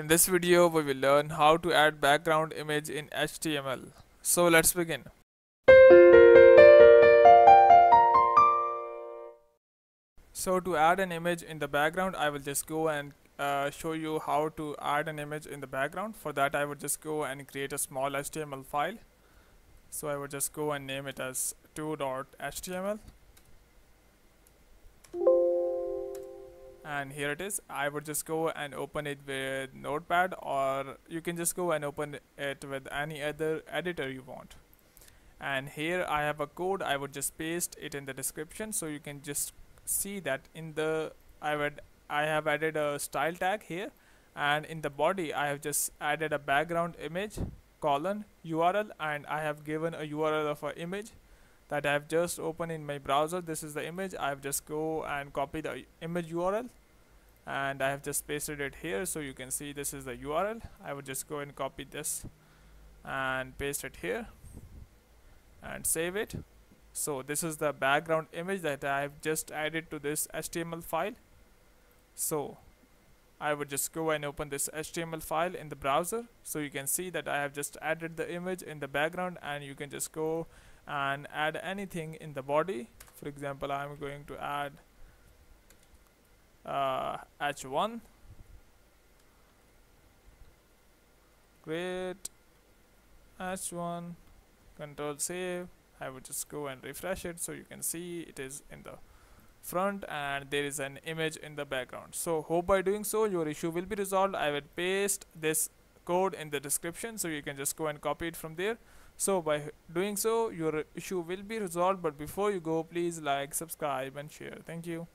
In this video we will learn how to add background image in HTML. So let's begin. So to add an image in the background I will just go and uh, show you how to add an image in the background. For that I would just go and create a small HTML file. So I would just go and name it as 2.html and here it is. I would just go and open it with notepad or you can just go and open it with any other editor you want. And here I have a code. I would just paste it in the description so you can just see that in the I would I have added a style tag here and in the body I have just added a background image colon URL and I have given a URL of an image that I have just opened in my browser. This is the image. I have just go and copy the image URL and I have just pasted it here so you can see this is the URL I would just go and copy this and paste it here and save it. So this is the background image that I have just added to this HTML file. So I would just go and open this HTML file in the browser. So you can see that I have just added the image in the background and you can just go and add anything in the body. For example I'm going to add uh, h1 great. H1 control save I would just go and refresh it so you can see it is in the front and there is an image in the background. So hope by doing so your issue will be resolved. I will paste this code in the description so you can just go and copy it from there. So by doing so your issue will be resolved. But before you go please like subscribe and share. Thank you